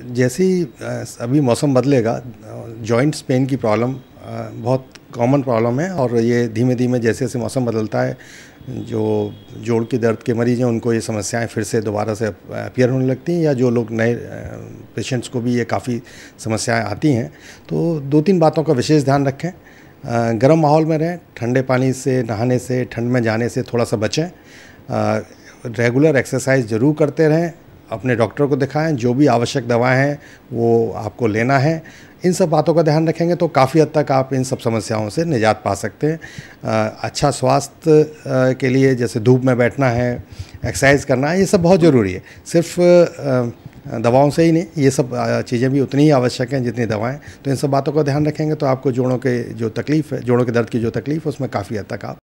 जैसे ही अभी मौसम बदलेगा जॉइंट्स पेन की प्रॉब्लम बहुत कॉमन प्रॉब्लम है और ये धीमे धीमे जैसे जैसे मौसम बदलता है, जो जोड़ के दर्द के मरीज़ हैं, उनको ये समस्याएँ फिर से दोबारा से अपियर होने लगती हैं या जो लोग नए पेशेंट्स को भी ये काफ़ी समस्याएँ आती हैं। तो दो तीन बातों का विशेष ध्यान रखें। गर्म माहौल में रहें, ठंडे पानी से, नहाने से, ठंड में जाने से थोड़ा सा बचें। रेगुलर एक्सरसाइज ज़रूर करते रहें। अपने डॉक्टर को दिखाएँ, जो भी आवश्यक दवाएँ हैं, वो आपको लेना है। इन सब बातों का ध्यान रखेंगे तो काफ़ी हद तक आप इन सब समस्याओं से निजात पा सकते हैं। अच्छा स्वास्थ्य के लिए जैसे धूप में बैठना है, एक्सरसाइज करना है, ये सब बहुत ज़रूरी है। सिर्फ़ दवाओं से ही नहीं, ये सब चीज़ें भी उतनी ही आवश्यक हैं जितनी दवाएँ। तो इन सब बातों का ध्यान रखेंगे तो आपको जोड़ों के जो तकलीफ़ है, जोड़ों के दर्द की जो तकलीफ़ है, उसमें काफ़ी हद तक आप